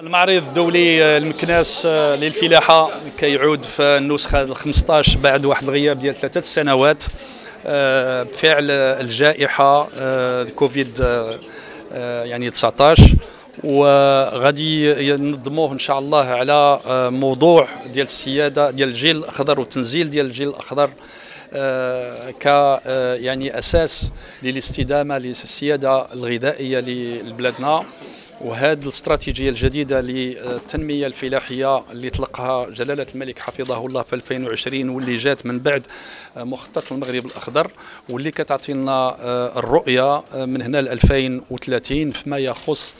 المعرض الدولي المكناس للفلاحة كيعود في النسخة ال 15 بعد واحد الغياب ديال ثلاثة سنوات بفعل الجائحة كوفيد يعني 19 وغادي ينظموه إن شاء الله على موضوع ديال السيادة ديال الجيل الأخضر وتنزيل ديال الجيل الأخضر ك يعني أساس للاستدامة للسيادة الغذائية لبلادنا. وهذه الاستراتيجية الجديدة للتنميه الفلاحية اللي طلقها جلالة الملك حفظه الله في 2020 واللي جات من بعد مخطط المغرب الأخضر واللي كتعطي لنا الرؤية من هنا ل 2030 فيما يخص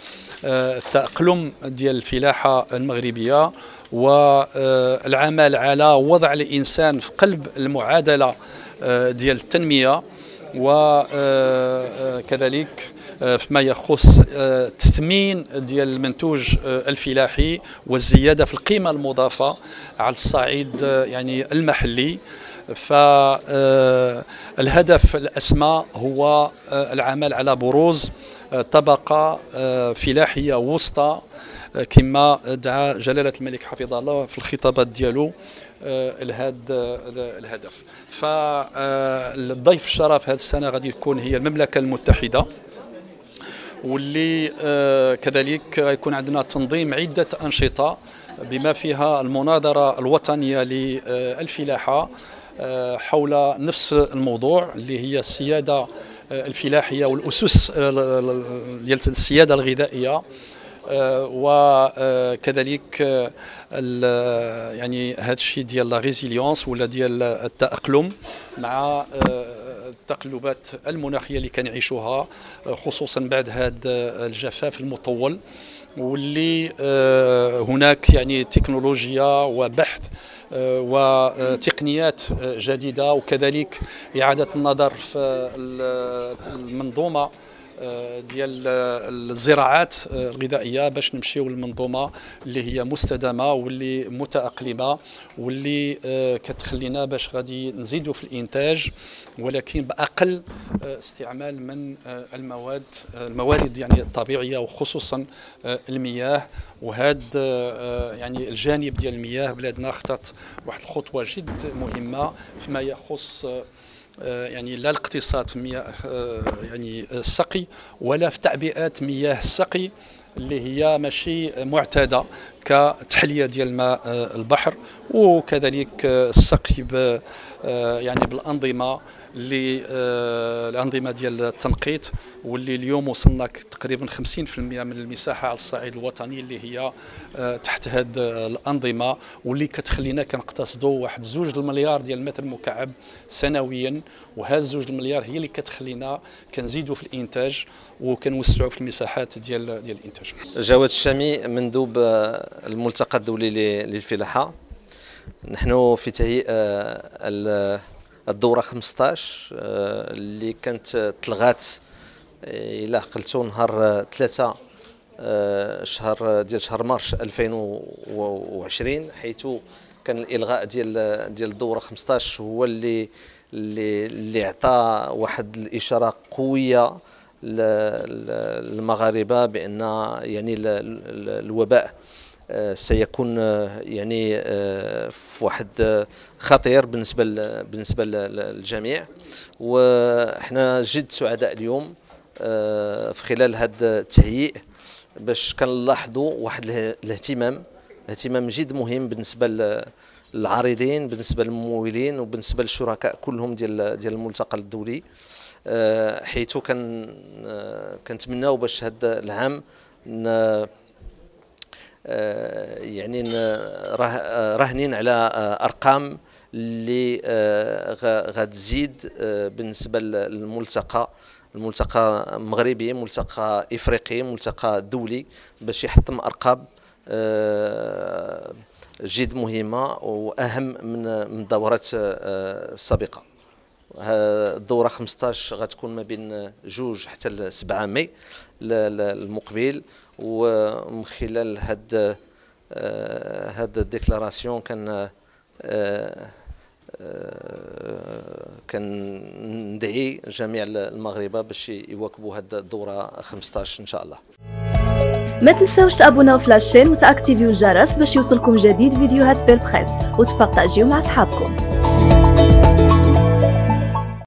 التأقلم ديال الفلاحة المغربية والعمل على وضع الإنسان في قلب المعادلة ديال التنمية وكذلك فيما يخص تثمين ديال المنتوج الفلاحي والزيادة في القيمة المضافة على الصعيد يعني المحلي. فالهدف الاسمى هو العمل على بروز طبقة فلاحية وسطى كما دعا جلالة الملك حفظه الله في الخطابات ديالو لهذا الهدف. فالضيف الشرف هذه السنة غادي يكون هي المملكة المتحدة. واللي كذلك غيكون عندنا تنظيم عدة أنشطة بما فيها المناظرة الوطنية للفلاحة حول نفس الموضوع اللي هي السيادة الفلاحية والأسس ديال السيادة الغذائية. وكذلك يعني هذا الشيء ديال لا ريزيليونس ولا ديال التأقلم مع التقلبات المناخية اللي كنعيشوها خصوصا بعد هذا الجفاف المطول واللي هناك يعني تكنولوجيا وبحث وتقنيات جديدة وكذلك إعادة النظر في المنظومة. ديال الزراعات الغذائية باش نمشيو للمنظومة اللي هي مستدامة واللي متأقلمة واللي كتخلينا باش غادي نزيدوا في الإنتاج ولكن بأقل استعمال من المواد الموارد يعني الطبيعية وخصوصا المياه وهذا يعني الجانب ديال المياه بلادنا خطات واحد الخطوة جد مهمة فيما يخص يعني لا الاقتصاد في مياه يعني السقي ولا في تعبئات مياه السقي اللي هي ماشي معتادة. كتحليه ديال ماء البحر وكذلك السقي يعني بالأنظمة اللي الأنظمة ديال التنقيط واللي اليوم وصلنا تقريبا 50% من المساحة على الصعيد الوطني اللي هي تحت هذه الأنظمة واللي كتخلينا كنقتصدوا واحد زوج المليار ديال المتر مكعب سنويا وهذا زوج المليار هي اللي كتخلينا كنزيدوا في الإنتاج وكنوسعوا في المساحات ديال ديال الإنتاج. جواد الشامي مندوب الملتقى الدولي للفلاحة. نحن في تهيئه الدورة 15 اللي كانت تلغات إلى عقلتو نهار 3 شهر ديال شهر مارش 2020 حيث كان الإلغاء ديال ديال الدورة 15 هو اللي اللي اللي عطى واحد الإشارة قوية للمغاربة بأن يعني الوباء. سيكون يعني في واحد خطير بالنسبة بالنسبة للجميع. وحنا جد سعداء اليوم في خلال هذا التهيئ باش كنلاحظوا واحد الاهتمام اهتمام جد مهم بالنسبة للعارضين بالنسبة للممولين وبالنسبة للشركاء كلهم ديال ديال الملتقى الدولي. حيث كان كنتمناو باش هذا العام يعني راهنين على أرقام اللي غتزيد بالنسبة للملتقى الملتقى مغربي ملتقى إفريقي ملتقى دولي باش يحطم أرقام جد مهمة وأهم من من الدورات السابقة. الدورة 15 غتكون ما بين جوج حتى ل 7 ماي المقبل ومن خلال هاد هاد ال déclaration كان كندعي جميع المغاربه باش يواكبوا هاد الدورة 15 إن شاء الله. ما تنساوش t'abonnaو في la chaîne وت activerيو الجرس باش يوصلكم جديد فيديوهات بالبريس وت partagerيو مع صحابكم